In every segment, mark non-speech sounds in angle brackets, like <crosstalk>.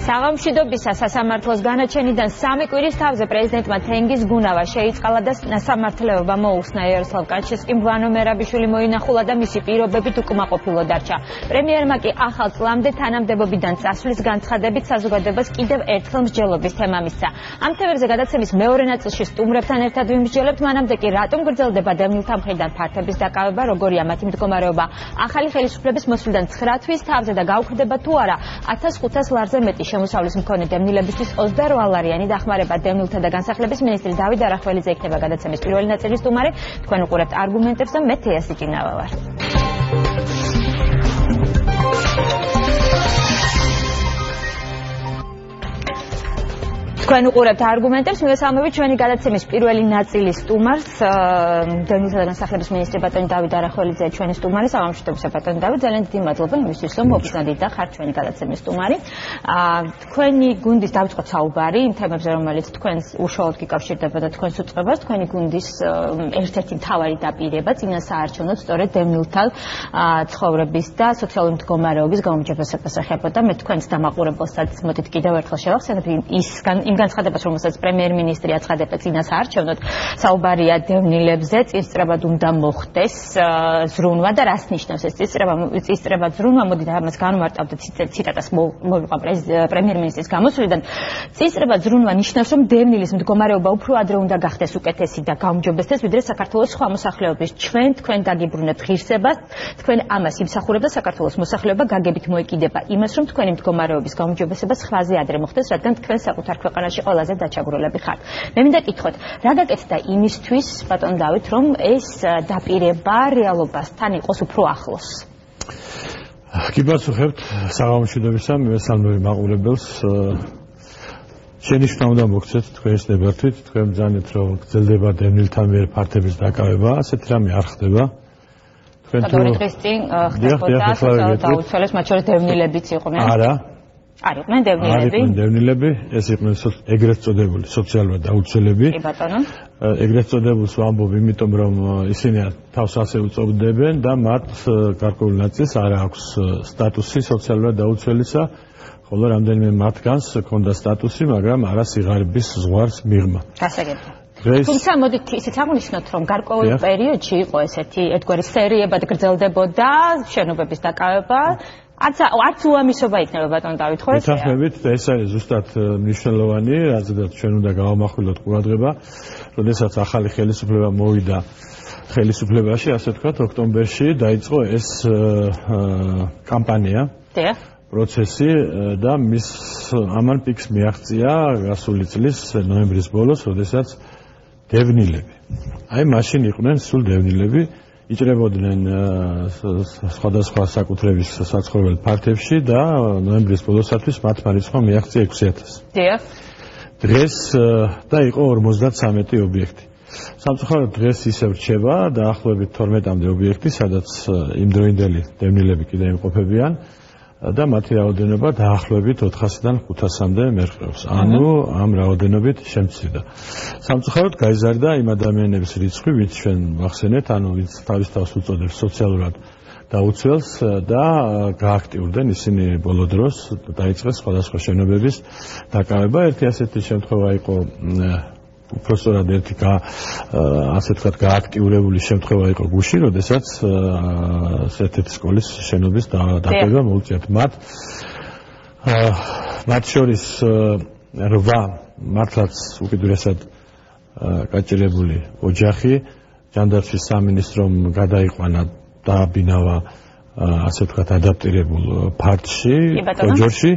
საღამშვიდობისა სასამართლოს განაჩენიდან სამი კვირის თავზე პრეზიდენტმა თენგიზ გუნავა შეიწყალა და სამართლეობა მოუხსნა იაროსლავ კაჩესკიმ ვანო მერაბიშვილი მოინახულა და მისი პირობებით უკმაყოფილო დარჩა. პრემიერმა კი ახალ წლამდე თანამდებობიდან წასვლის განცხადებით საზოგადოებას კიდევ ერთხელ მსჯელობის თემა მისცა. ამ თემებზე გადაცემის მეორე ნაწილში სტუმრებთან ერთად ვიმსჯელებთ, მანამდე კი რატომ გრძელდება დევნილთა მხრიდან ფართების დაკავება, როგორია მათი მდგომარეობა ახალი ხელისუფლების მოსვლიდან 9 თვის თავზე და გავხდება თუ არა 1500 ლარზე მეტი შემოსავლის მქონე დევნილებისთვის 28 ლარიანი დახმარება დევნილთა და განსახლების მინისტრი დავით არახველიძე იქნება გადაცემის პირველი ნაწილის სტუმარი. თქვენ უყურებთ არგუმენტებს და მე თეა სიჭინავა ვარ თქვენ უყურებთ არგუმენტებს, მოგესალმებით ჩვენი გადაცემის პირველი ნაწილის სტუმარს, დევნილთა განსახლების მინისტრი ბატონი დავით არახველიძე ჩვენი სტუმარი, სამშვიდობო ბატონი დავით, ძალიან დიდი მადლობა იმისთვის, რომ მოგწოდით და ხართ ჩვენი გადაცემის სტუმარი. თქვენი გუნდის დავიწყოთ საუბარი იმ თემებზე, რომელიც თქვენს უშუალოდ გიკავშირდება და თქვენს უწყებას, თქვენი გუნდის ერთ-ერთი მთავარი დაპირება წინასაარჩევნო სწორედ დევნილთა ცხოვრების და სოციალური მდგომარეობის გაუმჯობესებას ეხებოდა. მე თქვენს დამაყურებელსაც მოდით კიდევ ერთხელ შევახსენებ ის იმ განცხადებას, რომელსაც პრემიერ-მინისტრი აცხადებდა წინას არჩევნოთ, საუბარია დევნილებზე, წინსწრებად უნდა მოხდეს ზრუნვა და რას ნიშნავს ეს წინსწრება? წინსწრება ზრუნვა, მოდით ამას განვარტავთ ციტატას მოვიყვა პრემიერ-მინისტრის გამოსვლიდან. წინსწრება ზრუნვა ნიშნავს, რომ დევნილის მდგომარეობა უფრო ადრე უნდა გახდეს უკეთესი და გაუმჯობესდეს, ვიდრე საქართველოს სხვა მოსახლეობის. ჩვენ თქვენ დაგიბრუნებთ ღირსებას, თქვენ ამას იმსახურებთ და საქართველოს მოსახლეობა გაგებით მოეკიდება იმას, რომ თქვენი მდგომარეობის გაუმჯობესება სხვაზე ადრე მოხდეს, რადგან თქვენ საკუთარ ქვეყანაში ქვეყანაში ყველაზე დაჩაგროლები ხართ. მე მინდა კითხოთ, რა გაკეთდა იმისთვის, ბატონ დავით, რომ ეს დაპირება რეალობასთან იყოს უფრო ახლოს? კი პასუხებთ. საღამოშვიდობისა მესალმები მაყურებელს შენიშნა უნდა მოგცეთ თქვენს ნებართვით თქვენ ბძანეთ რომ გრძელდება დევნილთა მიერ ფართების დაკავება. ასეთ რამე არ ხდება. თქვენ თუ დღეს წინ ხდებოდა სოციალურ დაუცველებს მათ შორის დევნილებიც იყვნენ არა არ იყვნენ დევნილები? არ იყვნენ დევნილები, ეს იყვნენ ეგრეთ წოდებული სოციალურად დაუცველები. კი ბატონო. ეგრეთ წოდებულს ვამბობ, იმიტომ რომ ისინი თავს ასე უწოდებენ და მათ გარკვეულ ნაწილს არ აქვს სტატუსი სოციალურად დაუცველისა, ხოლო რამდენიმე მათგანს ჰქონდა სტატუსი, მაგრამ არა სიღარიბის ზღვარს მიღმა. გასაგებია. თუმცა მოდით ისიც აღნიშნოთ რომ გარკვეულ პერიოდში იყო ესეთი ერთგვარი სერიებად გრძელდებოდა შენობების დაკავება არც არც უამისობა იქნება ბატონ დავით ხო ეს ეთახებით და ეს არის ზუსტად მნიშვნელოვანი რადგან ჩვენ უნდა გავამახვილოთ ყურადღება როდესაც ახალი ხელისუფლება მოვიდა ხელისუფლებაში ასე ვთქვათ ოქტომბერში დაიწყო ეს კამპანია დიახ პროცესი და მის ამან პიქს მიაღწია გასული წლის ნოემბრის ბოლოს როდესაც დევნილები. აი მაშინ იყვნენ სულ დევნილები იჭრებოდნენ სხვადასხვა საკუთრების საცხოვრებელ პარტებში და ნოემბრის ბოლოსთვის მათ მარიცხვა მიაღწია 6000. დიახ. დღეს და იყო 53 ობიექტი. სამწუხაროდ დღეს ისე რჩება დაახლოებით 12-მდე ობიექტი, სადაც იმდროინდელი დევნილები კიდე იმყოფებიან. და მათი რაოდენობა დაახლოებით 400-დან 500-მდე მერყევს. ანუ ამ რაოდენობით შემცირდა. სამწუხაროდ გაიზარდა იმ ადამიანების რიცხვი, ვინც ჩვენ ვახსენეთ, ანუ ვინც თავის თავს უწოდებს სოციალურად დაუცველს და გააქტიურდნენ ისინი ბოლო დროს დაიწყეს სხვადასხვა შენობების დაკავება. ერთი ასეთი შემთხვევა იყო უბრალოდ ერთი ასე ვთქვათ გააქტიურებული შემთხვევა იყო გუში, როდესაც ერთ-ერთი სკოლის შენობის დაკავება მოუწიათ მათ. მათ შორის რვა მართლაც უკიდურესად გაჭირებული ოჯახი ჯანდაცვის სამინისტრომ გადაიყვანა და ბინავა ასე ვთქვათ ადაპტირებულ ფარტში, ოჯახში.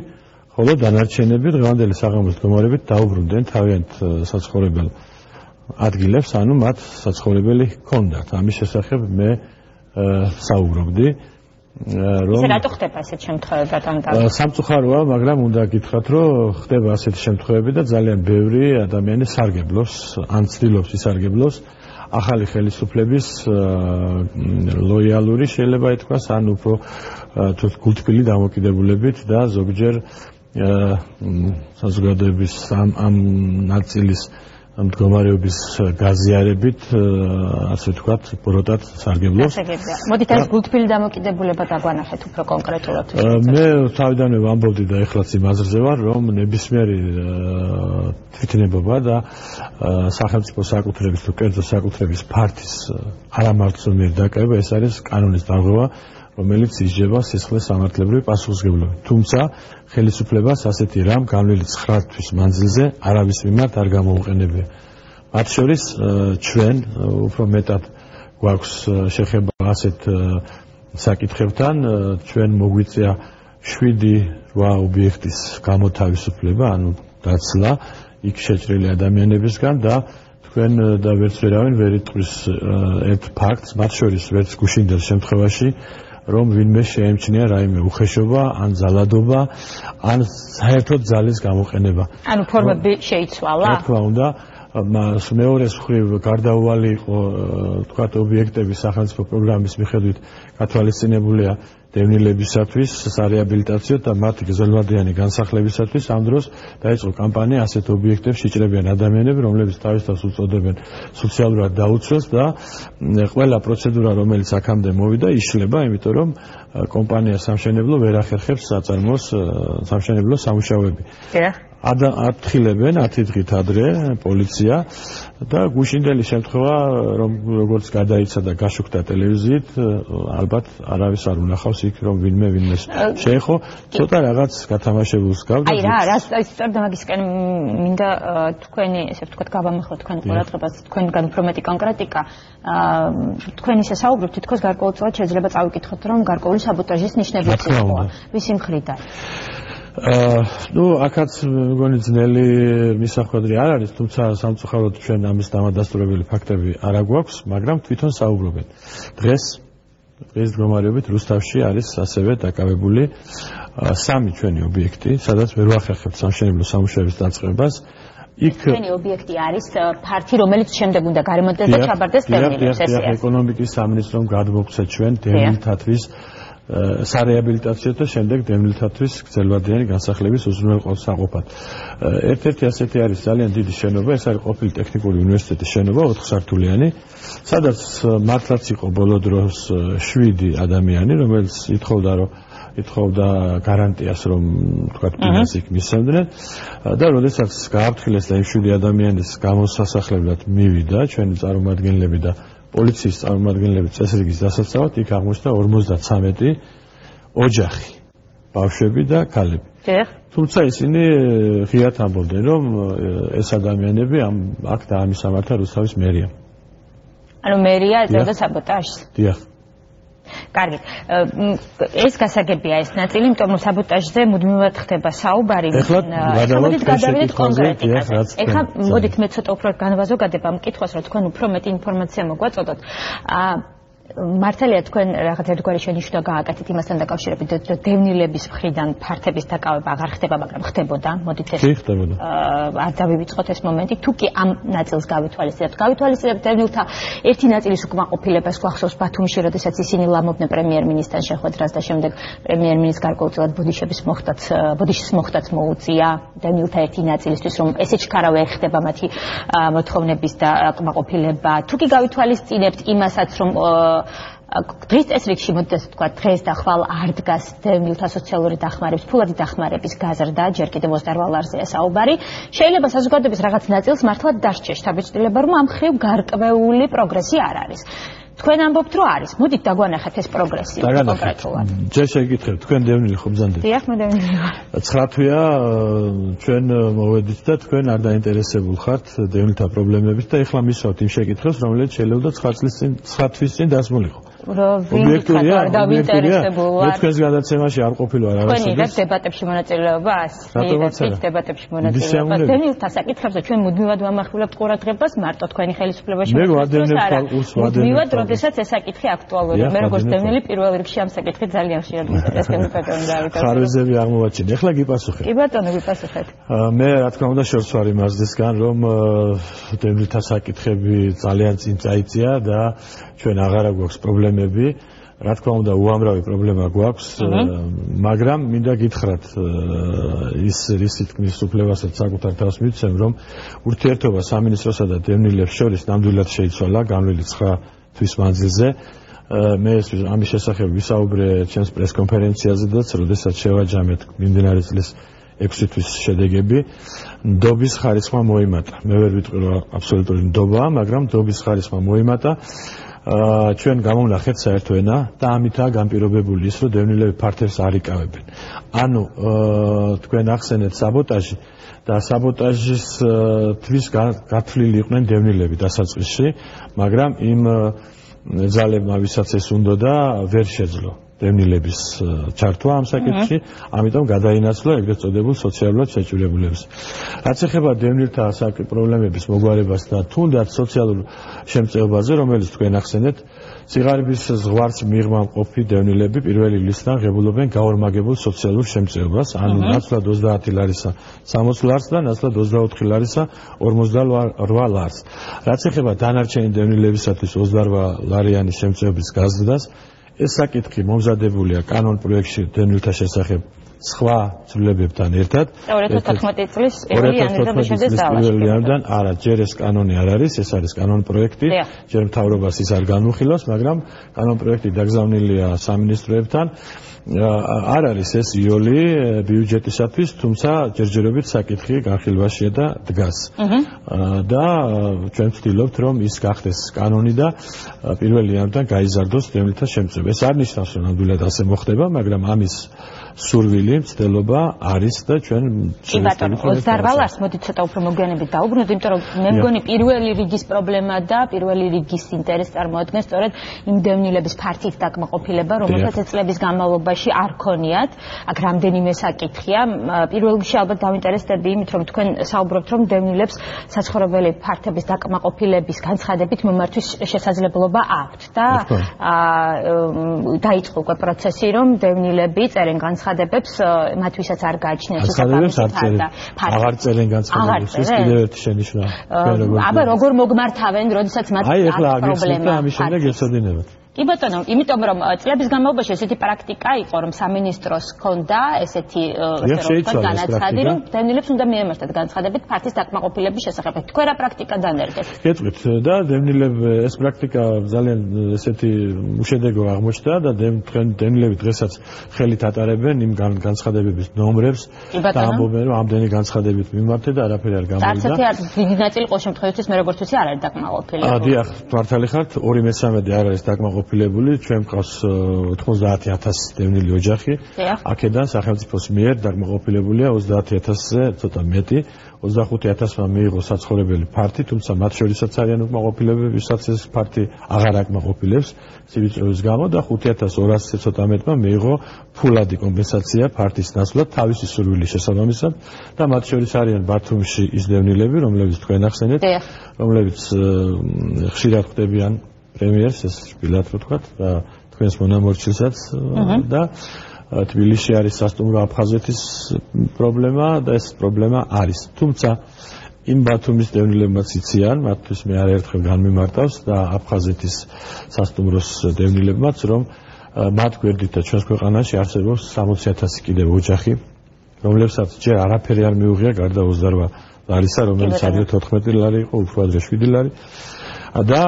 ხოლო დანარჩენები დღევანდელი საღამოს მდგომარეობით დაუბრუნდნენ თავიანთ საცხოვრებელ ადგილებს, ანუ მათ საცხოვრებელი ჰქონდათ. ამის შესახებ მე საუბრობდი. რომ ეს რატო ხდება ასეთ შემთხვევებად ამ სამწუხაროა, მაგრამ უნდა გითხრათ, რომ ხდება ასეთი შემთხვევები და ძალიან ბევრი ადამიანი სარგებლობს, ან ცდილობს ისარგებლოს ახალი ხელისუფლების ლოიალური შეიძლება ითქვას, ან უფრო თუ გულთბილი დამოკიდებულებით და ზოგჯერ საზოგადოების ამ ამ ნაწილის მდგომარეობის გაზიარებით ასე ვთქვათ ბროტად სარგებლობს. მოდით ეს გულთბილი დამოკიდებულება დაგვანახეთ უფრო კონკრეტულად. მე თავიდანვე ვამბობდი და ეხლაც იმაზრზე ვარ რომ ნებისმიერი თვითნებობა და სახელმწიფო საკუთრების თუ კერძო საკუთრების ფართის არამარტო მიერ დაკება ეს არის კანონის დაღვა რომელიც ისჯება სისხლის სამართლებრივი პასუხისგებლობით. თუმცა ხელისუფლებას ასეთი რამ განვლილი 9 თვის მანძილზე არავის მიმართ არ გამოუყენებია. მათ შორის ჩვენ უფრო მეტად გვაქვს შეხება ასეთ საკითხებთან, ჩვენ მოგვიწია 7-8 ობიექტის გამოთავისუფლება, ანუ დაცლა იქ შეჭრილი ადამიანებისგან და თქვენ და ვერც ვერავინ ვერ იტყვის ერთ ფაქტს, მათ შორის ვერც გუშინდელ შემთხვევაში რომ ვინმე შეემჩნია რაიმე უხეშობა ან ზალადობა ან საერთოდ ძალის გამოყენება. ანუ ფორმები შეიცვალა? რა თქმა უნდა, მას მეორეს მხრივ გარდაუვალი იყო თქვათ ობიექტების სახელმწიფო პროგრამის მიხედვით გათვალისწინებულია დევნილებისათვის, სარეაბილიტაციო და მათი გზელვადიანი განსახლებისათვის ამ დროს დაიწყო კამპანია ასეთ ობიექტებს შეჭრებიან ადამიანები, რომლებიც თავის თავს უწოდებენ სოციალურად დაუცველს და ყველა პროცედურა, რომელიც აქამდე მოვიდა, იშლება, იმიტომ რომ კომპანია სამშენებლო ვერ ახერხებს საწარმოს სამშენებლო სამუშაოები. აფთხილებენ 10 დღით ადრე პოლიცია და გუშინდელი შემთხვევა რომ როგორც გადაიცა და გაშუქდა ტელევიზიით ალბათ არავის არ უნახავს იქ რომ ვინმე ვინმე შეეხო. ცოტა რაღაც გათამაშებულს გავდა აი რა რა სწორედ მაგისკენ მინდა თქვენი ესე ვთქვათ გავამეხო თქვენ ყურადღებას თქვენგან უფრო მეტი კონკრეტიკა. თქვენ ისე საუბრობთ თითქოს გარკვეულწილად შეიძლება წავიკითხოთ რომ გარკვეული საბოტაჟის ნიშნებიც იყო. ვისი მხრიდან აა ნუ აქაც მგონი ძნელი მისახვედრი არ არის, თუმცა სამწუხაროდ ჩვენ ამის დამადასტურებელი ფაქტები არ აგვაქვს, მაგრამ თვითონ საუბრობენ. დღეს ეს გრომარებით რუსთავში არის ასევე დაკავებული სამი ჩვენი ობიექტი, სადაც ვერ ვახერხებთ სამშენებლო სამუშაოების დაწყებას. იქ ჩვენი ობიექტი არის ფართი, რომელიც შემდეგ უნდა გარემონტდეს და ჩაბარდეს დევნილებს ესე. ეკონომიკის სამინისტრომ გადმოგცეთ ჩვენ დევნილთათვის სარეაბილიტაციო და შემდეგ დევნილთათვის გრძელვადიანი განსახლების უზრუნველყოფად. ერთ-ერთი ასეთი არის ძალიან დიდი შენობა, ეს არის ყოფილი ტექნიკური უნივერსიტეტის შენობა, 4 სართულიანი, სადაც მართლაც იყო ბოლო დროს 7 ადამიანი, რომელიც ითხოვდა რომ ითხოვდა გარანტიას რომ თქვა ფინანს იქ მისცემდნენ და როდესაც გააფრთხილეს და იმ 7 ადამიანის გამოსასახლებლად მივიდა ჩვენი წარმომადგენლები და პოლიციის წარმომადგენლები წესრიგის დასაცავად იქ აღმოჩნდა 53 ოჯახი ბავშვები და ქალები. თუმცა ისინი ღიად ამბობდნენ რომ ეს ადამიანები ამ აქ დაამისამართა რუსთავის მერია. ანუ მერია ეწეოდა საბოტაჟს. დიახ. კარგი. ეს გასაგებია ეს ნაწილი, იმიტომ რომ საბოტაჟზე მუდმივად ხდება საუბარი. მოდით გადავიდეთ კონკრეტიკაზე. ეხლა მოდით მე ცოტა უფრო განვაზოგადებ ამ კითხვას, რომ თქვენ უფრო მეტი ინფორმაცია მოგვაწოდოთ. აა მართალია თქვენ რაღაც ერთგვარი შენიშვნა გააკეთეთ იმასთან დაკავშირებით რომ დევნილების მხრიდან ფართების დაკავება აღარ ხდება მაგრამ ხდებოდა მოდით ეს ხდებოდა. აა არ დავივიწყოთ ეს მომენტი. თუ კი ამ ნაწილს გავითვალისწინებთ გავითვალისწინებთ დევნილთა ერთი ნაწილის უკმაყოფილებას გვახსოვს ბათუმში როდესაც ისინი ლამობდნენ პრემიერ-მინისტრთან შეხვედრას და შემდეგ პრემიერ-მინისტრს გარკვეულწილად ბოდიშების მოხდათ ბოდიშის მოხდათ მოუწია დევნილთა ერთი ნაწილისთვის რომ ესე ჩქარავე ეხდება მათი მოთხოვნების და უკმაყოფილება თუ კი გავითვალისწინებთ იმასაც რომ დღის წესრიგში მოდით თქვა დღეს და ხვალ არ დგას დევნილთა სოციალური დახმარების, ფულადი დახმარების გაზრდა, ჯერ კიდევ 28 ლარზეა საუბარი. შეიძლება საზოგადოების რაღაც ნაწილს მართლაც დასჭეს შთაბეჭდილება, რომ ამ ხრივ გარკვეული პროგრესი არ არის. თქვენ ამბობთ რომ არის. მოდით დაგვანახეთ ეს პროგრესი კონკრეტულად. ჯერ შეგიკითხეთ, თქვენ დევნილი ხომ ბზანდეთ? დიახ, მე დევნილი ვარ. 9 თვეა ჩვენ მოვედით და თქვენ არ დაინტერესებულ ხართ დევნილთა პრობლემებით და ეხლა მისვავთ იმ შეკითხვას, რომელიც შეიძლება 9 წლის წინ 9 თვის წინ დასმულიყო. ობიექტურია და ვინტერესებულ ვარ. მე თქვენს გადაცემაში არ ყოფილი ვარ არასოდეს. თქვენი და დებატებში მონაწილეობას? რატომაც დებატებში მონაწილეობას. დენილთა საკითხებზე ჩვენ მუდმივად ვამახვილებთ ყურადღებას, მარტო თქვენი ხელისუფლებაში ხალხს, ვადენებ. მუდმივად, როდესაც ეს საკითხი აქტუალურია. მე როგორც დენილი პირველ რიგში ამ საკითხით ძალიან ხშირად ვინტერესებ ბატონო დავით. ხარვეზები აღმოვაჩინე. ეხლა გიპასუხე. კი ბატონო, გიპასუხეთ. მე რა თქმა უნდა შორს ვარ იმასდისგან, რომ დენილთა საკითხები ძალიან წინ წაიწია და ჩვენ აღარა გვაქვს პრობლემები. რა თქმა უნდა, უამრავი პრობლემა გვაქვს, მაგრამ მინდა გითხრათ ის რისი თქმის უფლებასაც საკუთარ თავს მიცემ, რომ ურთიერთობა სამინისტროსა და დევნილებს შორის ნამდვილად შეიცვალა განვლილი 9 თვის მანძილზე. მე ამის შესახებ ვისაუბრე ჩემს პრესკონფერენციაზედაც, როდესაც შევაჯამეთ მიმდინარე წლის 6 თვის შედეგები. ნდობის ხარისხმა მოიმატა. მე ვერ ვიტყვი რომ აბსოლუტური ნდობაა, მაგრამ ნდობის ხარისხმა მოიმატა. ჩვენ გამოვნახეთ საერთო ენა და ამითაა განპირობებული ის, რომ დევნილები ფართებს არ იკავებენ. ანუ თქვენ ახსენეთ საბოტაჟი და საბოტაჟის თვის გათვლილი იყვნენ დევნილები დასაწყისში, მაგრამ იმ ძალებმა ვისაც ეს უნდა და ვერ შეძლო. დევნილების ჩართვა ამ საკითხში, ამიტომ გადაინაცვლა ეგრეთ წოდებულ სოციალურად შეჭირებულებს. რაც ეხება დევნილთა საკითხ პრობლემების მოგვარებას და თუნდაც სოციალურ შემწეობაზე, რომელიც თქვენ ახსენეთ, ციგარების ზღვარს მიღმამყოფი დევნილები პირველი ლისტიდან ღებულობენ გაორმაგებულ სოციალურ შემწეობას, ანუ ნაცვლად 30 ლარისა 60 ლარს და ნაცვლად 24 ლარისა 48 ლარს. რაც ეხება დანარჩენი დევნილებისათვის 28 ლარიანი შემწეობის გაზრდას, ეს საკითხი მომზადებულია კანონ პროექტში დენილთა შესახებ სხვა ცვლილებებთან ერთად 2014 წლის 1 იანვრიდან არა ჯერ ეს კანონი არ არის ეს არის კანონ პროექტი ჯერ მთავრობას ის არ განუხილავს მაგრამ კანონ პროექტი დაგზავნილია სამინისტროებთან არ არის ეს იოლი ბიუჯეტისათვის, თუმცა ჯერჯერობით საკითხი განხილვაშია და დგას. და ჩვენ ვცდილობთ, რომ ის გახდეს კანონი და პირველი იანვრიდან გაიზარდოს დევნილთა შემწეობა. ეს არ ნიშნავს, რომ ნამდვილად ასე მოხდება, მაგრამ ამის სურვილი, მცდელობა არის და ჩვენ კი ბატონო 28 ლარს მოდი ცოტა უფრო მოგვიანებით დაუბრუნოთ, იმიტომ რომ მე მგონი პირველი რიგის პრობლემა და პირველი რიგის ინტერესი წარმოადგენს სწორედ იმ დევნილების ფართით დაკმაყოფილება, რომელსაც წლების განმავლობაში არ ქონიათ. აქ რამდენიმე საკითხია. პირველ რიგში ალბათ დავინტერესდები იმით, რომ თქვენ საუბრობთ, რომ დევნილებს საცხოვრებელი ფართების დაკმაყოფილების განცხადებით მომართვის შესაძლებლობა აქვთ და აა დაიწყო უკვე პროცესი, რომ დევნილები წერენ განცხადებას განცხადებებს მათ ვისაც არ გააჩნიათ განცხადებებს არ წერენ. აღარ წერენ განცხადებებს. ეს კიდევ ერთი შენიშვნა აბა როგორ მოგმართავენ როდესაც მათ აი ახლა ამის შემდეგ ეცოდინებათ კი ბატონო, იმიტომ რომ წლების განმავლობაში ესეთი პრაქტიკა იყო, რომ სამინისტროს ჰქონდა ესეთი განაცხადი, რომ დევნილებს უნდა მიემართათ განცხადებით ფართის დაკმაყოფილების შესახებ. თქვენ რა პრაქტიკა დანერგეთ? გეტყვით და დევნილებ ეს პრაქტიკა ძალიან ესეთი უშედეგო აღმოჩნდა და თქვენ დევნილები დღესაც ხელით ატარებენ იმ განცხადებების ნომრებს და ამბობენ, რომ ამდენი განცხადებით მიმართე და არაფერი არ გამოვიდა. წარსეთი არ დიდი ნაწილი ყოველ შემთხვევაში მე როგორც ვიცი არ არის დაკმაყოფილი. აა დიახ, მართალი ხართ, 2/13 არ არის დაკმაყოფილი. ყოფილებული ჩვენ ყავს 90000 დევნილი ოჯახი. აქედან სახელმწიფოს მიერ დაკმაყოფილებულია 30000-ზე ცოტა მეტი. 25000-მა მიიღო საცხოვრებელი ფართი თუმცა მათ შორისაც არიან უკმაყოფილებები ვისაც ეს ფართი აღარ აკმაყოფილებს სივიწროვის გამო და 5200-ზე ცოტა მეტმა მიიღო ფულადი კომპენსაცია ფართის ნაცვლად თავისი სურვილის შესაბამისად. და მათ შორის არიან ბათუმში ის დევნილები რომლებიც თქვენ ახსენეთ რომლებიც ხშირად ხდებიან პრემიერს ეს შპილად ვთქვათ და თქვენს მონამორჩილსაც და თბილისში არის სასტუმრო აფხაზეთის პრობლემა და ეს პრობლემა არის. თუმცა იმ ბათუმის დევნილებმაც იციან, მათთვის მე არაერთხელ განმიმარტავს და აფხაზეთის სასტუმროს დევნილებმაც, რომ მათ გვერდით და ჩვენს ქვეყანაში არსებობს 60000 კიდევ ოჯახი, რომლებსაც ჯერ არაფერი არ მიუღია გარდა 28 ლარისა, რომელიც ადრე 14 ლარი იყო, უფრო ადრე 7 ლარი. და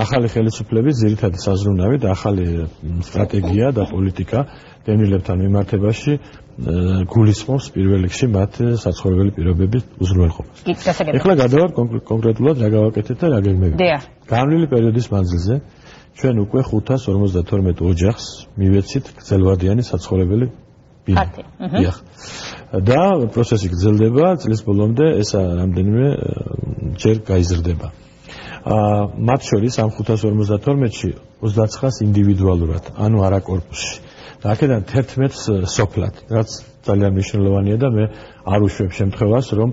ახალი ხელისუფლების ძირითადი საზრუნავი და ახალი სტრატეგია და პოლიტიკა დევნილებთან მიმართებაში გულისხმობს პირველ რიგში მათ საცხოვრებელი პირობების უზრუნველყოფას. ეხლა გადავარ კონკრეტულად რა გავაკეთეთ და რა გეგმები. განვლილი პერიოდის მანძილზე ჩვენ უკვე 552 ოჯახს მივეცით გრძელვადიანი საცხოვრებელი ფართი. დიახ. და პროცესი გრძელდება წლის ბოლომდე ეს რამდენიმე ჯერ გაიზრდება. მათ შორის ამ 552-ში 29-ს ინდივიდუალურად, ანუ არაკორპუსში. და აქედან 11-ს სოფლად, რაც ძალიან მნიშვნელოვანია და მე არ უშვებ შემთხვევას, რომ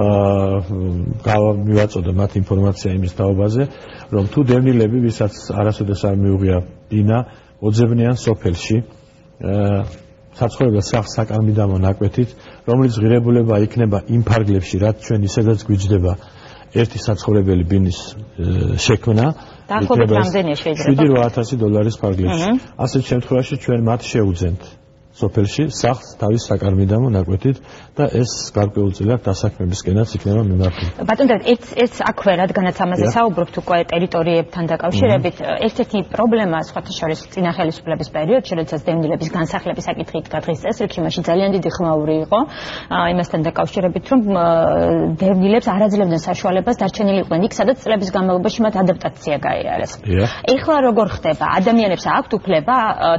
აა მივაწოდა მათ ინფორმაცია იმის თაობაზე, რომ თუ დევნილები, ვისაც არასოდეს არ მიუღია დინა, ოძებნიან სოფელში საცხოვრებლად საკარმიდამო ნაკვეთით, რომლის ღირებულება იქნება იმ ფარგლებში, რაც ჩვენ ისედაც გვიჯდება ერთი საცხოვრებელი ბინის შექმნა დაახლოებით რამდენია შეიძლება? 7-8000 დოლარის ფარგლებში. ასეთ შემთხვევაში ჩვენ მათ შეუძენთ სოფელში სახს თავის საკარმიდამო ნაკვეთით და ეს გარკვეულწილად დასაქმებისკენაც იქნება მიმართული. ბატონო, ერთ ერთ აქვე რადგანაც ამაზე საუბრობთ უკვე ტერიტორიებთან დაკავშირებით, ერთ-ერთი პრობლემა სხვათა შორის წინა ხელისუფლების პერიოდში, როდესაც დევნილების განსახლების საკითხი იდგა დღის წესრიგში, მაშინ ძალიან დიდი ხმაური იყო იმასთან დაკავშირებით, რომ დევნილებს არ აძლევდნენ საშუალებას დარჩენილი იყვნენ იქ, სადაც წლების განმავლობაში მათ ადაპტაცია გაიარეს. ეხლა როგორ ხდება? ადამიანებს აქვთ უფლება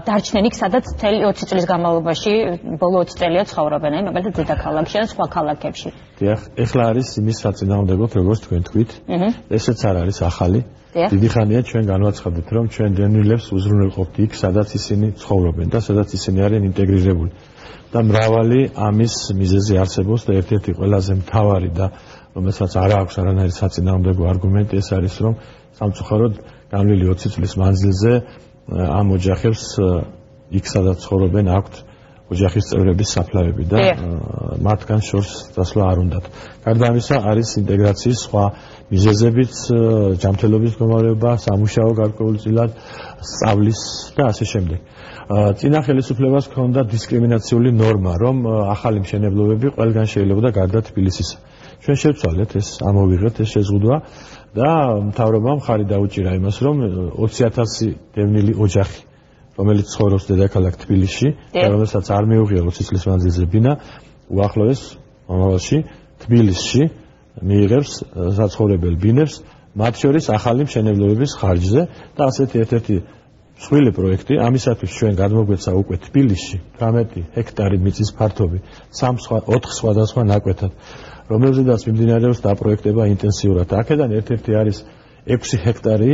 დარჩნენ იქ, სადაც 20 წლის განმავლობაში განმავლობაში ბოლო 20 წელია ცხოვრობენ, აი მაგალითად დედაქალაქში ან სხვა ქალაქებში. დიახ, ეხლა არის იმის საწინააღმდეგოდ, როგორც თქვენ თქვით. ესეც არ არის ახალი. დიდი ხანია ჩვენ განვაცხადეთ, რომ ჩვენ დენილებს უზრუნველყოფთ იქ, სადაც ისინი ცხოვრობენ და სადაც ისინი არიან ინტეგრირებული. და მრავალი ამის მიზეზი არსებობს და ერთ-ერთი ყველაზე მთავარი და რომელსაც არ აქვს არანაირი საწინააღმდეგო არგუმენტი ეს არის, რომ სამწუხაროდ განვლილი 20 წლის მანძილზე ამ ოჯახებს იქ სადაც ცხოვრობენ აქვთ ოჯახის წევრების საფლავები და მათგან შორს დასვლა არ უნდათ. გარდა ამისა არის ინტეგრაციის სხვა მიზეზებიც, ჯანმრთელობის მდგომარეობა, სამუშაო გარკვეულწილად, სწავლის და ასე შემდეგ. წინა ხელისუფლებას ჰქონდა დისკრიმინაციული ნორმა, რომ ახალი მშენებლობები ყველგან შეიძლება გარდა თბილისისა. ჩვენ შევცვალეთ ეს, ამოვიღეთ ეს შეზღუდვა და მთავრობამ ხარი დაუჭირა იმას, რომ 20000 დევნილი ოჯახი რომელიც ცხოვრობს დედაქალაქ თბილისში და რომელსაც არ მეუღია 20 წლის მანძილზე ბინა უახლოეს მომავალში თბილისში მიიღებს საცხოვრებელ ბინებს მათ შორის ახალი მშენებლობების ხარჯზე და ასეთი ერთ-ერთი მსხვილი პროექტი ამისათვის ჩვენ გადმოგვეცა უკვე თბილისში 18 ჰექტარი მიწის ფართობი 3 სხვა 4 სხვადასხვა ნაკვეთად რომელზედაც მიმდინარეობს დაპროექტება ინტენსიურად. აქედან ერთ-ერთი არის 6 ჰექტარი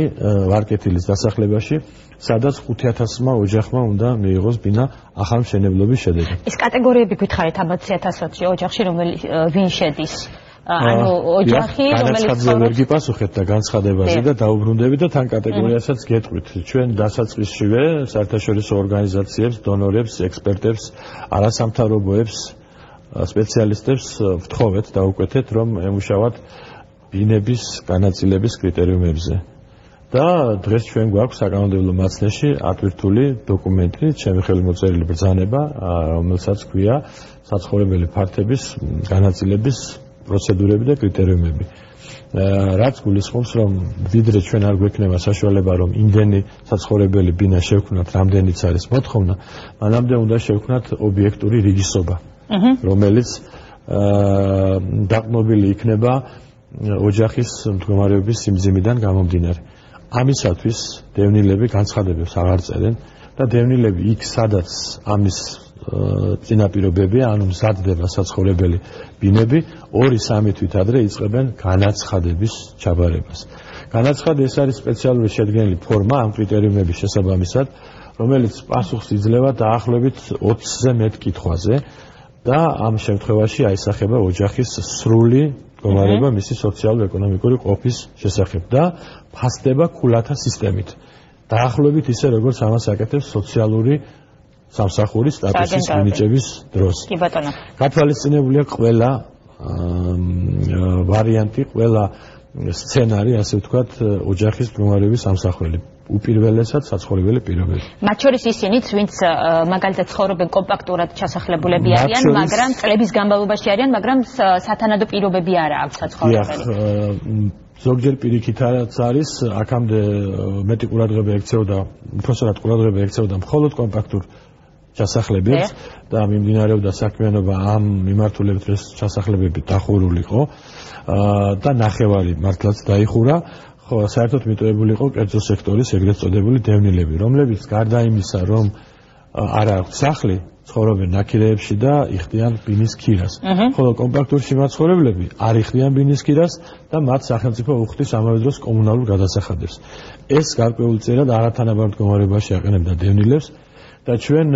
ვარკეთილის დასახლებაში, სადაც 5000-მა ოჯახმა უნდა მიიღოს ბინა ახალ მშენებლობის შედეგად. ეს კატეგორიები გითხარით ამ 200000-ში ოჯახში, რომელი ვინ შედის? ანუ ოჯახი რომელიც განაცხადები პასუხეთ და განცხადებაზე და დაუბრუნდები და თან კატეგორიასაც გეტყვით. ჩვენ დასაწყისშივე საერთაშორისო ორგანიზაციებს, დონორებს, ექსპერტებს, არასამთავრობოებს, სპეციალისტებს ვთხოვეთ და უკვეთეთ რომ ემუშავათ ბინების განაწილების კრიტერიუმებზე. და დღეს ჩვენ გვაქვს საკანონმდებლო მაცნეში ატვირთული დოკუმენტი, ჩემი ხელმოწერილი ბრძანება, რომელსაც ქვია საცხოვრებელი ფართების განაწილების პროცედურები და კრიტერიუმები. რაც გულისხმობს, რომ ვიდრე ჩვენ არ გვექნება საშუალება, რომ იმდენი საცხოვრებელი ბინა შევქმნათ, რამდენიც არის მოთხოვნა, მანამდე უნდა შევქმნათ ობიექტური რიგისობა, რომელიც აა დაყნობილი იქნება ოჯახის მდგომარეობის სიმძიმიდან გამომდინარე. ამისათვის დევნილები განცხადებებს აღარ წერენ და დევნილები იქ სადაც ამის წინაპირობებია, ანუ მზადდება საცხოვრებელი ბინები, 2-3 თვით ადრე იწყებენ განაცხადების ჩაბარებას. განაცხადი ეს არის სპეციალური შედგენილი ფორმა ამ კრიტერიუმების შესაბამისად, რომელიც პასუხს იძლევა დაახლოებით 20-ზე მეტ კითხვაზე და ამ შემთხვევაში აისახება ოჯახის სრული მდგომარეობა მისი სოციალურ-ეკონომიკური ყოფის შესახებ და ფასდება ქულათა სისტემით. დაახლოებით ისე როგორც ამას აკეთებს სოციალური სამსახურის სტატუსის მინიჭების დროს. კი ბატონო. გათვალისწინებულია ყველა ვარიანტი, ყველა სცენარი, ასე ვთქვათ, ოჯახის მდგომარეობის სამსახურელი. უპირველესად საცხოვრებელი პირობები. მათ შორის ისინიც, ვინც მაგალითად ცხოვრობენ კომპაქტურად ჩასახლებულები არიან, მაგრამ წლების განმავლობაში არიან, მაგრამ სათანადო პირობები არ აქვს საცხოვრებელი. ზოგჯერ პირიქითაც არის, აქამდე მეტი ყურადღება ექცეოდა, უბრალოდ ყურადღება ექცეოდა მხოლოდ კომპაქტურ ჩასახლებებს და მიმდინარეობდა საქმიანობა ამ მიმართულებით, რომ ჩასახლებები დახურულიყო და ნახევარი მართლაც დაიხურა. ხო, საერთოდ მიტოვებული იყო კერძო სექტორის ეგრეთ წოდებული დევნილები, რომლებიც გარდა იმისა, რომ არ აქვს სახლი, ცხოვრობენ ნაკირეებში და იხდიან ბინის ქირას. ხოლო კომპაქტურში მაცხოვრებლები არ იხდიან ბინის ქირას და მათ სახელმწიფო უხდის ამავე დროს კომუნალურ გადასახადებს. ეს გარკვეულწილად არათანაბარ მდგომარეობაში აყენებდა დევნილებს და ჩვენ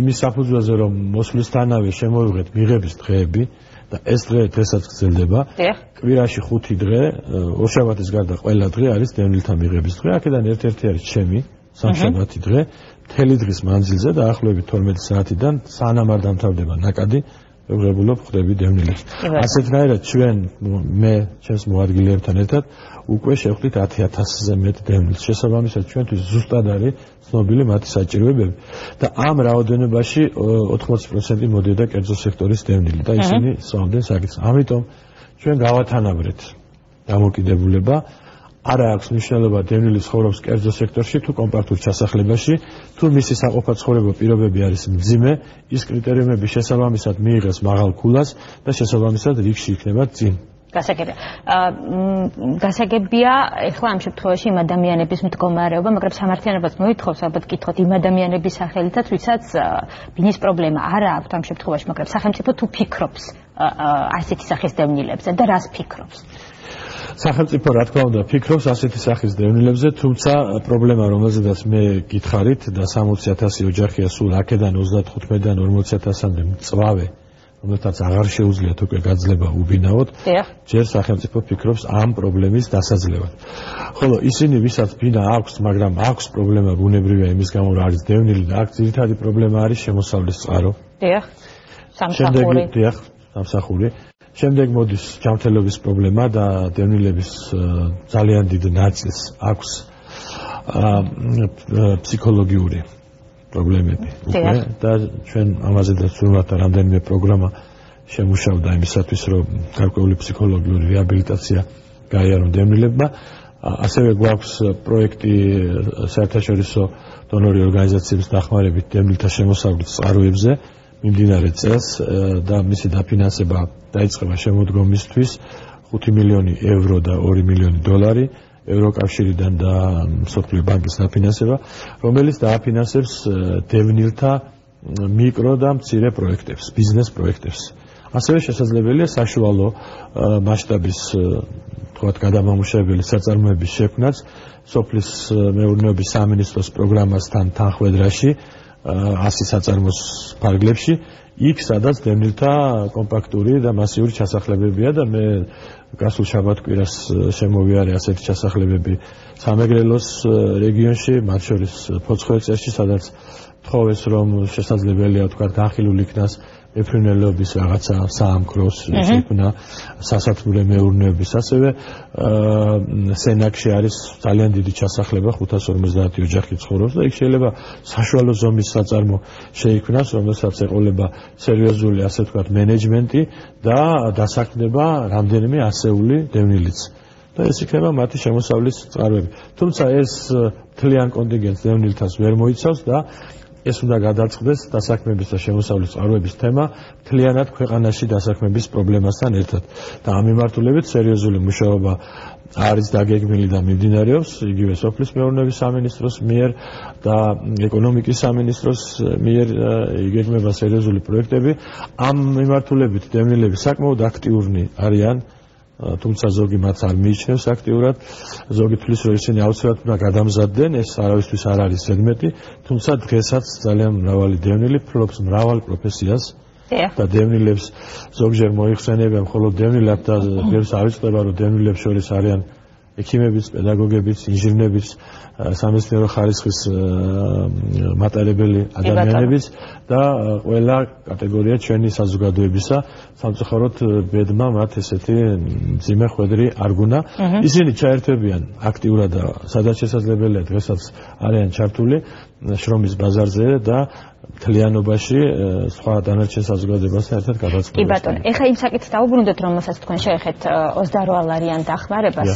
იმის საფუძველზე რომ მოსვლისთანავე შემოვიღეთ მიღების დღეები, ეს დღე დღესაც გრძელდება. კვირაში 5 დღე, ორშაბათის გარდა ყველა დღე არის დევნილთა მიღების დღე. აქედან ერთ-ერთი არის ჩემი სამშაბათი დღე. მთელი დღის მანძილზე და ახლობებით 12 საათიდან სანამ არ დამთავრდება ნაკადი, ვღებულობ ხვდები დევნილებს. ასეთნაირად ჩვენ მე ჩემს მოადგილეებთან ერთად უკვე შევხვდით 10000-ზე მეტ დევნილს. შესაბამისად ჩვენთვის ზუსტად არის ცნობილი მათი საჭიროებები და ამ რაოდენობაში 80% მოდიოდა კერძო სექტორის დევნილი და ისინი სწავლდნენ საკითხს. ამიტომ ჩვენ გავათანაბრეთ დამოკიდებულება არ აქვს მნიშვნელობა დევნილი ცხოვრობს კერძო სექტორში თუ კომპაქტურ ჩასახლებაში თუ მისი საყოფა ცხოვრება პირობები არის მძიმე ის კრიტერიუმები შესაბამისად მიიღეს მაღალ ქულას და შესაბამისად რიგში იქნება წინ გასაგებია. აა გასაგებია ეხლა ამ შემთხვევაში იმ ადამიანების მდგომარეობა, მაგრამ სამართლიანობაც მოითხოვს ალბათ კითხოთ იმ ადამიანების სახელითაც, ვისაც ბინის პრობლემა არა აქვს ამ შემთხვევაში, მაგრამ სახელმწიფო თუ ფიქრობს ასეთი სახის დევნილებზე და რას ფიქრობს? სახელმწიფო რა თქმა უნდა ფიქრობს ასეთი სახის დევნილებზე, თუმცა პრობლემა რომელზედაც მე გითხარით და 60000 ოჯახია სულ აქედან 35-დან 40000-მდე მწვავე რომელთაც აღარ შეუძლიათ უკვე გაძლება უბინაოდ, ჯერ სახელმწიფო ფიქრობს ამ პრობლემის დასაძლევად. ხოლო ისინი, ვისაც ბინა აქვს, მაგრამ აქვს პრობლემა ბუნებრივია იმის გამო, რომ არის დევნილი და აქ ძირითადი პრობლემა არის შემოსავლის წყარო. დიახ. სამსახური. დიახ, სამსახური. შემდეგ მოდის ჯანმრთელობის პრობლემა და დევნილების ძალიან დიდ ნაწილს აქვს ფსიქოლოგიური პრობლემები უკვე და ჩვენ ამაზე და სულმათა რამდენიმე პროგრამა შემუშავდა იმისათვის რომ გარკვეული ფსიქოლოგიური რეაბილიტაცია გაიარონ დევნილებმა ასევე გვაქვს პროექტი საერთაშორისო დონორი ორგანიზაციების დახმარებით დევნილთა შემოსავლის წყაროებზე მიმდინარე წელს და მისი დაფინანსება დაიწყება შემოდგომისთვის 5 მილიონი ევრო და 2 მილიონი დოლარი ევროკავშირიდან და სოფლიო ბანკის დაფინანსება, რომელიც დააფინანსებს დევნილთა მიკრო და მცირე პროექტებს, ბიზნეს პროექტებს. ასევე შესაძლებელია საშუალო მასშტაბის თქვათ გადამამუშავებელი საწარმოების შექმნაც სოფლის მეურნეობის სამინისტროს პროგრამასთან თანხვედრაში 100 საწარმოს ფარგლებში იქ სადაც დევნილთა კომპაქტური და მასიური ჩასახლებებია და მე გასულ შაბათ-კვირას შემოვიარე ასეთი ჩასახლებები სამეგრელოს რეგიონში, მათ შორის ფოცხოეცერში, სადაც თხოვეს რომ შესაძლებელია თქვა განხილული იქნას ეფრინელობის რაღაცა საამქროს შექმნა სასათბურე მეურნეობის. ასევე სენაკში არის ძალიან დიდი ჩასახლება 550 ოჯახი ცხოვრობს და იქ შეიძლება საშუალო ზომის საწარმო შეიქმნას რომელსაც ეყოლება სერიოზული ასე ვთქვათ მენეჯმენტი და დასაქმდება რამდენიმე ასეული დევნილიც. და ეს იქნება მათი შემოსავლის წყაროები. თუმცა ეს თლიან კონტინგენტს დევნილთას ვერ მოიცავს და ეს უნდა გადაწყდეს დასაქმების და შემოსავლის წყაროების თემა მთლიანად ქვეყანაში დასაქმების პრობლემასთან ერთად. და ამ მიმართულებით სერიოზული მუშაობა არის დაგეგმილი და მიმდინარეობს იგივე სოფლის მეურნეობის სამინისტროს მიერ და ეკონომიკის სამინისტროს მიერ იგეგმება სერიოზული პროექტები. ამ მიმართულებით დევნილები საკმაოდ აქტიურნი არიან თუმცა ზოგი მათ არ მიიჩნევს აქტიურად. ზოგი თვლის რომ ისინი აუცილებლად უნდა გადამზადდნენ ეს არავისთვის არ არის ზედმეტი. თუმცა დღესაც ძალიან მრავალი დევნილი ფლობს მრავალ პროფესიას და დევნილებს ზოგჯერ მოიხსენებენ მხოლოდ დევნილად <coughs> და ბევრს არ იცდება რომ დევნილებს შორის არიან ექიმებიც, პედაგოგებიც, ინჟინრებიც, სამეცნიერო ხარისხის მატარებელი ადამიანებიც და ყველა კატეგორია ჩვენი საზოგადოებისა. სამწუხაროდ ბედმა მათ ესეთი ძიმე ხვედრი არ გუნა. ისინი ჩაერთვებიან აქტიურად და სადაც შესაძლებელია დღესაც არიან ჩართული შრომის ბაზარზე და თლიანობაში სხვა დანარჩენ საზოგადოებასთან ერთად გადაწყდება. კი ბატონო, ეხა იმ საკითხს დაუბრუნდეთ, რომელსაც თქვენ შეეხეთ 28 ლარიან დახმარებას,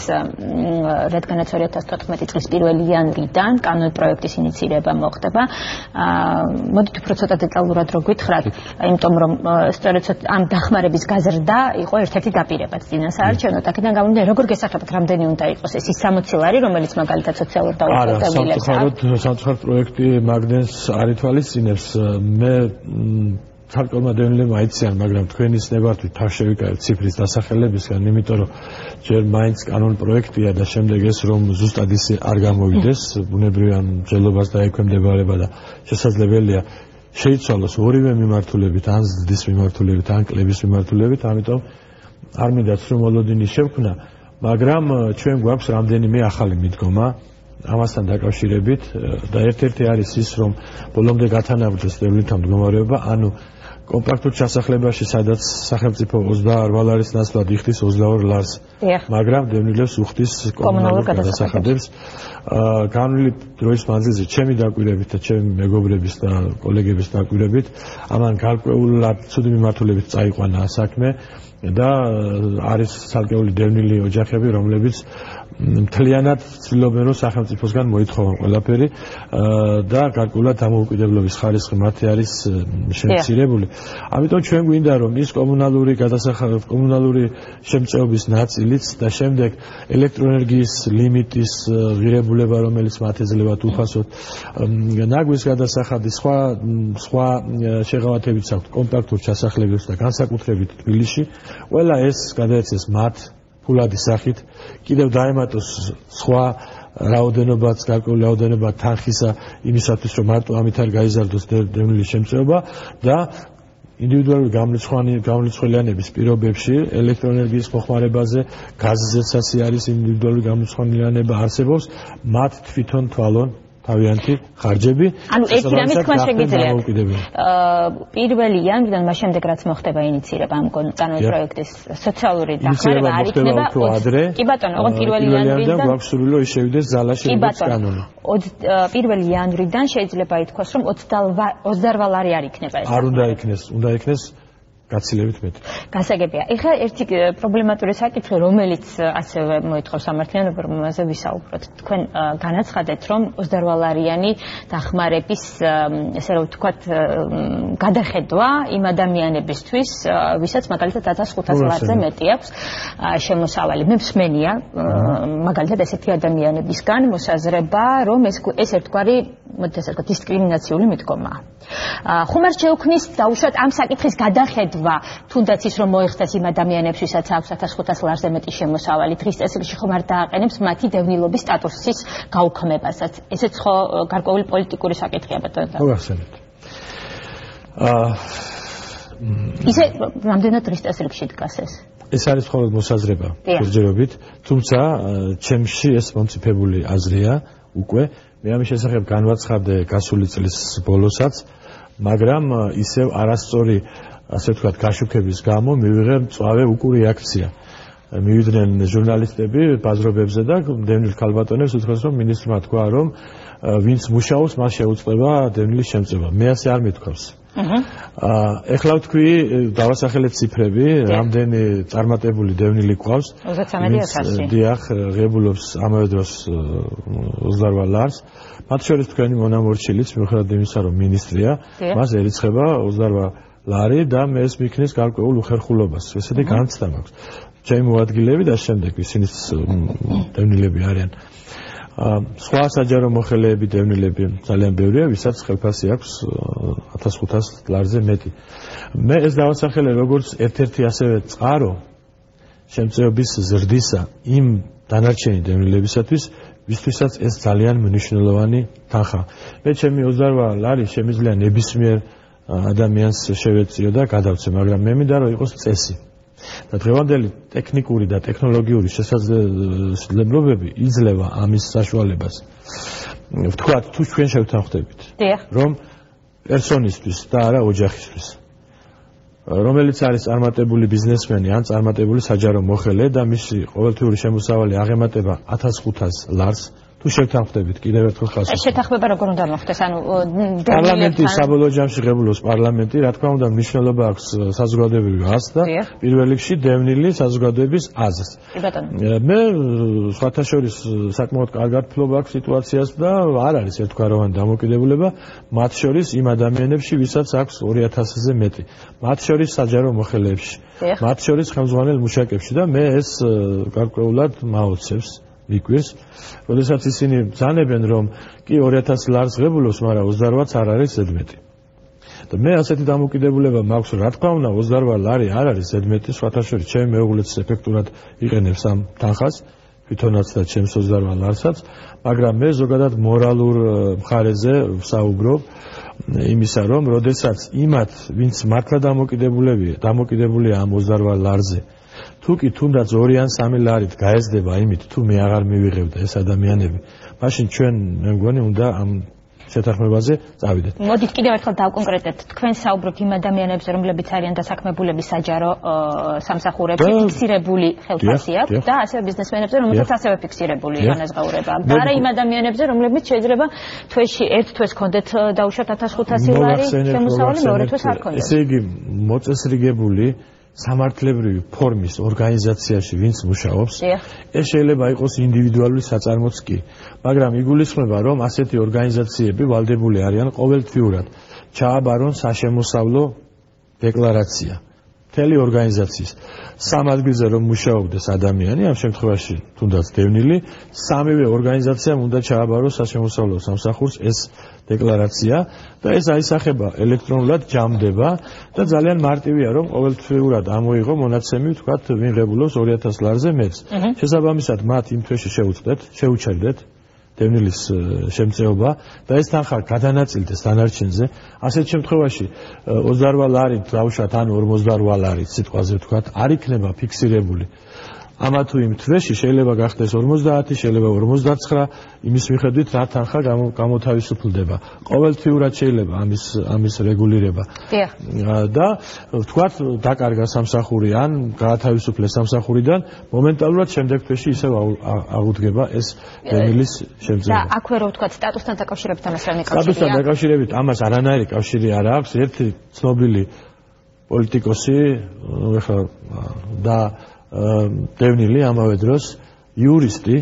რადგანაც 2014 წლის 1 იანვრიდან კანონ პროექტის ინიცირება მოხდება. აა მოდით უფრო ცოტა დეტალურად რო გითხრათ, იმიტომ რომ სწორედ ამ დახმარების გაზრდა იყო ერთ-ერთი დაპირებაც წინასაარჩევნო, აქედან გამომდინარე, როგორ გესახებათ, რამდენი უნდა იყოს ეს? 60 ლარი, რომელიც მაგალითად სოციალურ დაუწყებელებს არა, სამწუხაროდ, სამწუხაროდ პროექტი მაგდენს არ ითვალისწინებს მე თარკომა დევნილებ აიციან, მაგრამ თქვენის ნებართვით თან შევიკავებ ციფრის დასახელებისგან, იმიტომ რომ ჯერ მაინც კანონ პროექტია და შემდეგ ეს რომ ზუსტად ისე არ გამოვიდეს, ბუნებრივი ამ ძელობას დაექვემდებარება და შესაძლებელია შეიცვალოს ორივე მიმართულებით, ან ზრდის მიმართულებით, ან კლების მიმართულებით, ამიტომ არ მინდა სრომოლოდინი შევქნა, მაგრამ ჩვენ გვაქვს რამდენიმე ახალი მიდგომა ამასთან დაკავშირებით და ერთ-ერთი არის ის რომ ბოლომდე გათანაბრდეს დევნილთა მდგომარეობა, ანუ კომპაქტურ ჩასახლებაში სადაც სახელმწიფო 28 ლარის ნაცვლად იხდის 22 ლარს. მაგრამ დევნილებს უხდის კომუნალურ გადასახადებს. აა განვლილი დროის მანძილზე ჩემი დაკვირებით და ჩემი მეგობრების და კოლეგების დაკვირებით ამან გარკვეულად ცუდი მიმართულებით წაიყვანა საქმე და არის სალკეული დევნილი ოჯახები რომლებიც მთლიანად ცდილობენ რომ სახელმწიფოსგან მოითხოვონ ყველაფერი და გარკვეულად დამოუკიდებლობის ხარისხი მათი არის შემცირებული. ამიტომ ჩვენ გვინდა რომ ის კომუნალური გადასახადები, კომუნალური შემწეობის ნაწილიც და შემდეგ ელექტროენერგიის ლიმიტის ღირებულება, რომელიც მათ ეძლებათ უფასოდ, ნაგვის გადასახადი, სხვა სხვა შეღავათებიც აქვს კომპაქტურ ჩასახლებებს და განსაკუთრებით თბილისში, ყველა ეს გადაეცეს მათ ფულადის სახით. კიდევ დაემატოს სხვა რაოდენობაც გარკვეული რაოდენობა თანხისა იმისათვის რომ მარტო ამით არ გაიზარდოს დევნილი შემწეობა და ინდივიდუალური გამრიცხვანი გამრიცხველიანების პირობებში ელექტროენერგიის მოხმარებაზე გაზზეც ასე არის ინდივიდუალური გამრიცხველიანება არსებობს. მათ თვითონ თვალონ თავიანთი ხარჯები. ანუ ერთი რამე თქვა შეგიძლიათ. აა პირველი იანვრიდან მას შემდეგ რაც მოხდება ინიცირება ამ კანონის პროექტის სოციალური დახმარება არ იქნება კი ბატონო ოღონდ პირველი იანვრიდან გვაქვს რომ ის შევიდეს ზალაში როგორც კანონი. პირველი იანვრიდან შეიძლება ითქვას რომ 28 ლარი არ იქნება ეს. არ უნდა იქნეს უნდა იქნეს გაცილებით მეტი. გასაგებია. ეხლა ერთი პრობლემატური საკითხი, რომელიც ასევე მოითხოვს სამართლიანობა, რომელზე ვისაუბროთ. თქვენ განაცხადეთ, რომ 28 ლარიანი დახმარების, ესე რომ ვთქვათ, გადახედვა იმ ადამიანებისთვის, ვისაც მაგალითად 1500 ლარზე მეტი აქვს შემოსავალი. მე მსმენია მაგალითად ესეთი ადამიანებისგან მოსაზრება, რომ ეს ეს ერთგვარი, მოდი ასე ვთქვათ, დისკრიმინაციული მიდგომაა. ხუმარ შეუქმნის დაუშვათ ამ საკითხის გადახედვა. თუნდაც ის რომ მოიხსნას იმ ადამიანებს ვისაც აქვს 1500 ლარზე მეტი შემოსავალი დღის წესრიგში ხუმარ დააყენებს მათი დევნილობის სტატუსის გაუქმებასაც. ესეც ხო გარკვეული პოლიტიკური საკითხია ბატონო. ხო ახსენეთ აა ისე რამდენად დღის წესრიგში დგას ეს? ეს არის მხოლოდ მოსაზრება ჯერჯერობით თუმცა ჩემში ეს მომწიფებული აზრია უკვე მე ამის შესახებ განვაცხადე გასული წლის ბოლოსაც მაგრამ ისევ არასწორი ასე ვთქვათ გაშუქების გამო მივიღე მწვავე უკუ რეაქცია მივიდნენ ჟურნალისტები ბაზრობებზე და დევნილ ქალბატონებს უთხრეს რომ მინისტრმა თქვა რომ ვინც მუშაობს მას შეუწყება დევნილის შემწება. მე ასე არ მithქვავს აა ეხლა ვთქვი დავასახელებ ციფრები რამდენი წარმატებული დევნილი ყავს 33000 დიახ ღებულობს ამავე დროს 28 ლარს. მათ შორის თქვენი მონამორჩილიც მიუხედავად იმისა რომ ministrია მას ერიცხება 28 ლარი და მე ეს მიქნის გარკვეულ უხერხულობას. ესეთი განცდა მაქვს. ჩემი მოადგილეები და შემდეგ ისინი დევნილები არიან სხვა საჯარო მოხელეები დევნილები ძალიან ბევრია ვისაც ხელფასი აქვს 1500 ლარზე მეტი მე ეს დავასახელე როგორც ერთ-ერთი ასევე წყარო შემწეობის ზრდისა იმ დანარჩენი დევნილებისათვის ვისთვისაც ეს ძალიან მნიშვნელოვანი თანხა. მე ჩემი 28 ლარი შემიძლია ნებისმიერ ადამიანს შევეციო და გადავცე, მაგრამ მე მინდა რომ იყოს წესი. და დღევანდელი ტექნიკური და ტექნოლოგიური შესაძლებლობები იძლევა ამის საშუალებას. ვთქვათ, თუ ჩვენ შევთანხმდებით, რომ პერსონისთვის და არა ოჯახისთვის რომელიც არის წარმატებული ბიზნესმენი ან წარმატებული საჯარო მოხელე და მისი ყოველთვიური შემოსავალი აღემატება 1500 ლარს თუ შევთანხმდებით კიდევ ერთხელ ხალხს ეს შეთანხმება როგორ უნდა მოხდეს? ანუ პარლამენტი საბოლოო ჯამში ღებულობს. პარლამენტი რა თქმა უნდა მნიშვნელობა აქვს საზოგადოებრივი აზრს და პირველ რიგში დევნილი საზოგადოების აზრს. მე სხვათა შორის საკმაოდ კარგად ფლობ აქვს სიტუაციას და არ არის ერთგვაროვანი დამოკიდებულება. მათ შორის იმ ადამიანებში ვისაც აქვს 2000-ზე მეტი. მათ შორის საჯარო მოხელეებში. მათ შორის ხელმძღვანელ მუშაკებში და მე ეს გარკვეულად მაოცებს მიკვირს. როდესაც ისინი ძანებენ რომ კი 2000 ლარს ღებულობს, მაგრამ 28-ს არ არის ზედმეტი. და მე ასეთი დამოკიდებულება მაქვს, რა თქმა უნდა 28 ლარი არ არის ზედმეტი, სხვათა შორის ჩემი მეუღლეც ეფექტურად იყენებს ამ თანხას, თვითონაც და ჩემს 28 ლარსაც, მაგრამ მე ზოგადად მორალურ მხარეზე ვსაუბრობ იმისა, რომ როდესაც იმათ, ვინც მართლა დამოკიდებულებია, დამოკიდებულია ამ 28 ლარზე, თუ კი თუნდაც 2 ან 3 ლარით გაეზდება იმით თუ მე აღარ მივიღებ და ეს ადამიანები მაშინ ჩვენ მე მგონი უნდა ამ შეთანხმებაზე წავიდეთ. მოდით კიდევ ერთხელ დავკონკრეტეთ, თქვენ საუბრობთ იმ ადამიანებზე, რომლებიც არიან დასაქმებულები საჯარო სამსახურებში, ფიქსირებული ხელფასი აქვს და ასევე ბიზნესმენებზე, რომელთაც ასევე ფიქსირებული განაზღაურება. და არა იმ ადამიანებზე, რომლებიც შეიძლება თვეში ერთ თვეს კონდეთ დაუშვათ 1500 ლარი, შემოსავალი მეორე თვეს არ კონდეთ. ესე იგი მოწესრიგებული სამართლებრივი ფორმის ორგანიზაციაში ვინც მუშაობს, ეს შეიძლება იყოს ინდივიდუალური საწარმოც კი, მაგრამ იგულისხმება, რომ ასეთი ორგანიზაციები ვალდებული არიან ყოველთვიურად. ჩააბარონ საშემოსავლო დეკლარაცია. მთელი ორგანიზაციის. სამ ადგილზე რომ მუშაობდეს ადამიანი, ამ შემთხვევაში თუნდაც დევნილი, სამივე ორგანიზაციამ უნდა ჩააბაროს საშემოსავლო სამსახურს ეს დეკლარაცია და ეს აისახება ელექტრონულად ჯამდება და ძალიან მარტივია რომ ყოველთვიურად ამოიღო მონაცემი თქვათ ვინღებულოს 2000 ლარზე მეც. შესაბამისად მათ იმ თვეში შეუწყდეთ, შეუჩერდეთ დევნილის შემწეობა და ეს თანხა გადანაწილდეს დანარჩენზე. ასეთ შემთხვევაში 28 ლარი დავუშვათ ან 48 ლარი სიტყვაზე ვთქვათ, არ იქნება ფიქსირებული. ამა თუ იმ თვეში შეიძლება გახდეს 50, შეიძლება 59, იმის მიხედვით რა თანხა გამოთავისუფლდება. ყოველთვიურად შეიძლება ამის ამის რეგულირება. და ვთქვათ, დაკარგა სამსახური ან გაათავისუფლეს სამსახურიდან, მომენტალურად შემდეგ თვეში ისევ აღუდგება ეს დევილის შემძლეობა. და აქვე რო ვთქვათ, სტატუსთან დაკავშირებით ამას რა მეკავშირია? სტატუსთან დაკავშირებით ამას არანაირი კავშირი არ აქვს. ერთი ცნობილი პოლიტიკოსი, ეხლა და დევნილი ამავე დროს იურისტი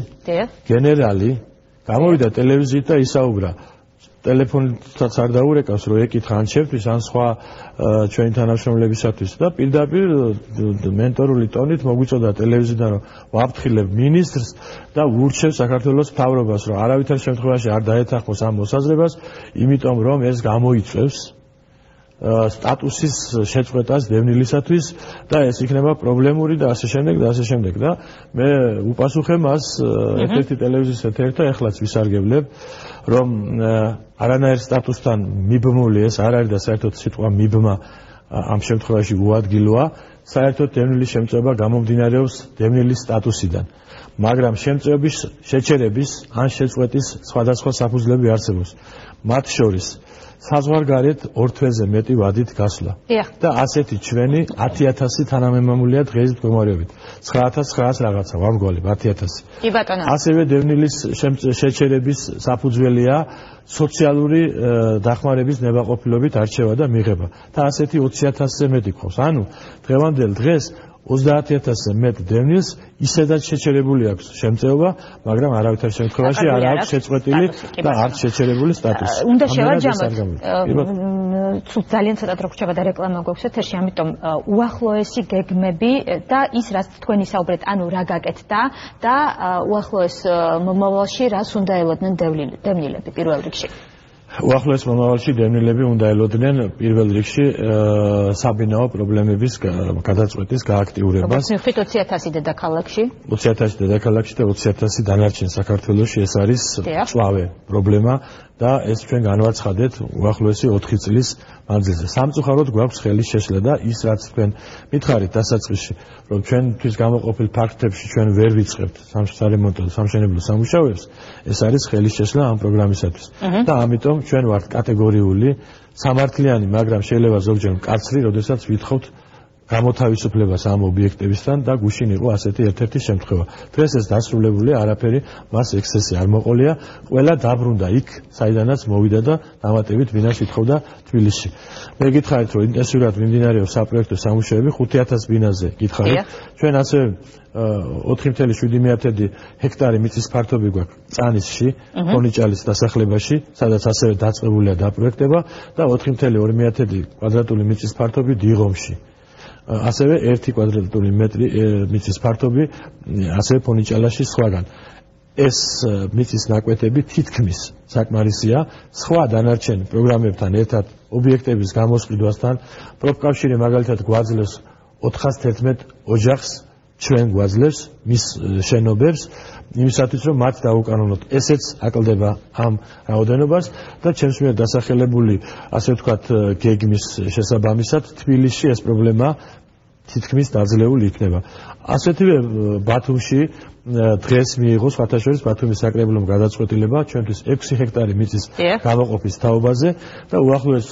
გენერალი გამოვიდა ტელევიზიით და ისაუბრა. ტელეფონითაც არ დაურეკავს რომ ეკითხა ან შეფთვის ან სხვა ჩვენი თანამშრომლებისათვის. და პირდაპირ მენტორული ტონით მოგვიწოდა ტელევიზიიდან რომ ვაფრთხილებ ministrs და ურჩევ საქართველოს მთავრობას რომ არავითარ შემთხვევაში არ დაეთანხმოს ამ მოსაზრებას იმიტომ რომ ეს გამოიწვევს სტატუსის შეწყვეტას დევნილისათვის და ეს იქნება პრობლემური და ასე შემდეგ და ასე შემდეგ და მე უპასუხე მას ერთ-ერთი ტელევიზიის ეთერთან ეხლაც ვისარგებლებ რომ არანაირ სტატუსთან მიბმული ეს არ არის და საერთოდ სიტყვა მიბმა ამ შემთხვევაში უადგილოა საერთოდ დევნილის შემწეობა გამომდინარეობს დევნილის სტატუსიდან მაგრამ შემწეობის შეჩერების ან შეწყვეტის სხვადასხვა საფუძვლები არსებობს მათ შორის საზღვარგარეთ ორ თვეზე მეტი ვადით გასვლა. და ასეთი ჩვენი 10000 თანამემამულია დღეს მდგომარეობით. 9900 რაღაცა ვამგვალი 10000. კი ბატონო. ასევე დევნილის შეჩერების საფუძველია სოციალური დახმარების ნებაყოფილობით არჩევა და მიღება. და ასეთი 20000-ზე მეტი ყავს. ანუ დღევანდელ დღეს 30000-ზე მეტ დევნილს ისედაც შეჩერებული აქვს შემწეობა, მაგრამ არავითარ შემთხვევაში არ აქვს შეწყვეტილი და არც შეჩერებული სტატუსი. უნდა შევაჯამოთ. თუ ძალიან ცოტა დრო გრჩება და რეკლამა გვაქვს ეთერში, ამიტომ უახლოესი გეგმები და ის რაც თქვენი საუბრეთ, ანუ რა გაკეთდა და უახლოეს მომავალში რას უნდა ელოდნენ დევნილები პირველ რიგში. უახლოეს მომავალში დევნილები უნდა ელოდნენ პირველ რიგში საბინაო პრობლემების გადაწყვეტის გააქტიურებას. მიხით 20000 დედაქალაქში? 20000 დედაქალაქში და 20000 დანარჩენ საქართველოში ეს არის წვავე პრობლემა და ეს ჩვენ განვაცხადეთ უახლოესი 4 წლის მანძილზე. სამწუხაროდ გვაქვს ხელის შეშლა და ის რაც თქვენ მითხარით დასაწყისში, რომ ჩვენთვის გამოყოფილ ფაქტებში ჩვენ ვერ ვიწყებთ სამშენებლო სამშენებლო სამუშაოებს, ეს არის ხელის შეშლა ამ პროგრამისათვის. და ამიტომ ჩვენ ვართ კატეგორიული სამართლიანი, მაგრამ შეიძლება ზოგჯერ მკაცრი, როდესაც ვითხოვთ გამოთავისუფლებას ამ ობიექტებისგან და გუშინ იყო ასეთი ერთ-ერთი შემთხვევა. დღეს ეს დასრულებული არაფერი მას ექსესი არ მოყოლია, ყველა დაბრუნდა იქ, საიდანაც მოვიდა და დამატებით ვინას ითხოვდა თბილისში. მე გითხარით, რომ ინტენსიურად მიმდინარეობს საპროექტო სამუშაოები 5000 ბინაზე, გითხარით. ჩვენ ასე 4.7 ჰექტარი მიწის ფართობი გვაქვს წანისში, ფონიჭალის დასახლებაში, სადაც ასევე დაწყებულია დაპროექტება და 4.2 კვადრატული მიწის ფართობი დიღომში. ასევე 1 კვადრატული მეტრი მიწის ფართობი ასევე ფონიჭალაში სხვაგან. ეს მიწის ნაკვეთები თითქმის საკმარისია. სხვა დანარჩენ პროგრამებთან ერთად ობიექტების გამოსყიდვასთან. პროფკავშირი მაგალითად გვაძლევს 411 ოჯახს ჩვენ გვაძლევს მის შენობებს იმისათვის რომ მათ დაუკანონოთ ესეც აკლდება ამ რაოდენობას და ჩემს მიერ დასახელებული ასე ვთქვათ გეგმის შესაბამისად თბილისში ეს პრობლემა თითქმის დაძლეული იქნება. ასეთივე ბათუმში დღეს მიიღო სხვათაშორის ბათუმის საკრებულომ გადაწყვეტილება ჩვენთვის 6 ჰექტარი მიწის გამოყოფის თაობაზე და უახლოეს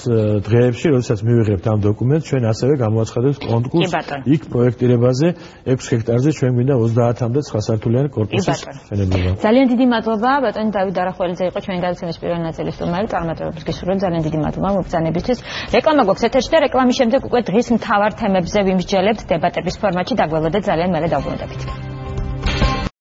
დღეებში, როდესაც მივიღებთ ამ დოკუმენტს, ჩვენ ასევე გამოაცხადებთ კონკურსს იქ პროექტირებაზე 6 ჰექტარზე ჩვენ გვინდა 30-მდე 9 სართულიანი კორპუსის შენება. ძალიან დიდი მადლობა ბატონი დავით არახველიძე იყო ჩვენი გადაცემის პირველი ნაწილის სტუმარი, წარმატებებს გისურვებთ ძალიან დიდი მადლობა მობრძანებისთვის. რეკლამა გვაქვს ეთერში და რეკლამის შემდეგ უკვე დღის მთავარ თემებზე ვიმსჯელებთ დებატების ფორმატში დაგველოდეთ ძალიან მალე დაუბრუნდებით.